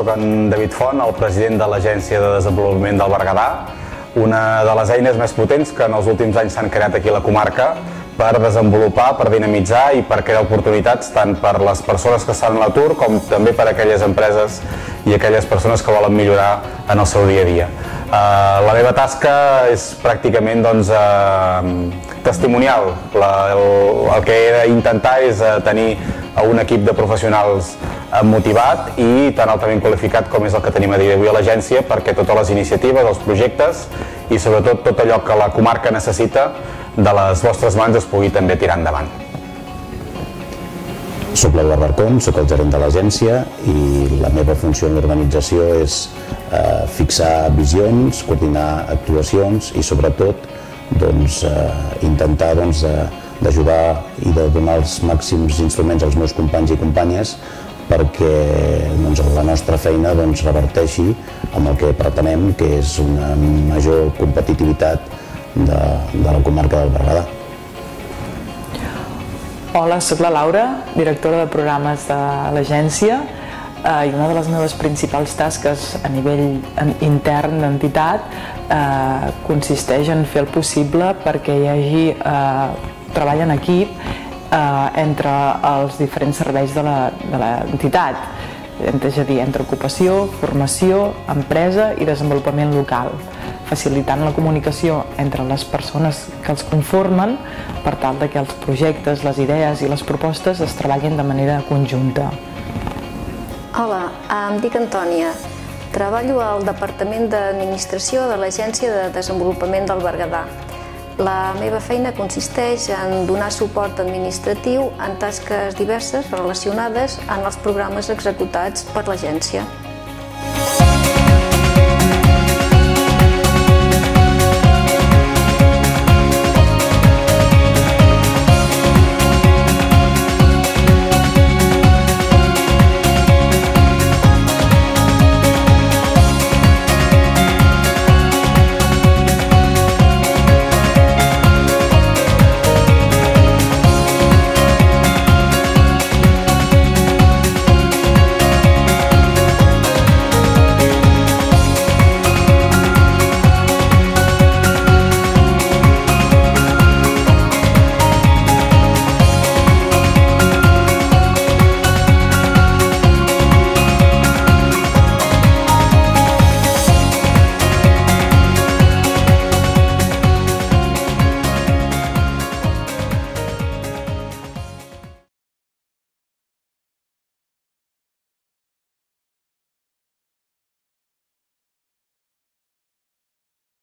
sóc en David Font, el president de l'Agència de Desenvolupament del Berguedà, una de les eines més potents que en els últims anys s'han creat aquí a la comarca per desenvolupar, per dinamitzar i per crear oportunitats tant per les persones que estan a l'atur com també per aquelles empreses i aquelles persones que volen millorar en el seu dia a dia. Uh, la meva tasca és pràcticament doncs, uh, testimonial. La, el, el que he d'intentar és uh, tenir un equip de professionals motivat i tan altament qualificat com és el que tenim a dia d'avui a l'agència perquè totes les iniciatives, els projectes i sobretot tot allò que la comarca necessita de les vostres mans es pugui també tirar endavant. Soc l'Eduard Barcón, soc el gerent de l'agència i la meva funció en l'organització és eh, fixar visions, coordinar actuacions i sobretot doncs, eh, intentar doncs, d'ajudar i de donar els màxims instruments als meus companys i companyes perquè doncs, la nostra feina doncs, reverteixi amb el que pretenem, que és una major competitivitat de, de la comarca del Berguedà. Hola, sóc la Laura, directora de programes de l'agència eh, i una de les meves principals tasques a nivell intern d'entitat eh, consisteix en fer el possible perquè hi hagi eh, treball en equip entre els diferents serveis de l'entitat, és a dir, entre ocupació, formació, empresa i desenvolupament local facilitant la comunicació entre les persones que els conformen per tal de que els projectes, les idees i les propostes es treballin de manera conjunta. Hola, em dic Antònia. Treballo al Departament d'Administració de l'Agència de Desenvolupament del Berguedà. La meva feina consisteix en donar suport administratiu en tasques diverses relacionades amb els programes executats per l'agència.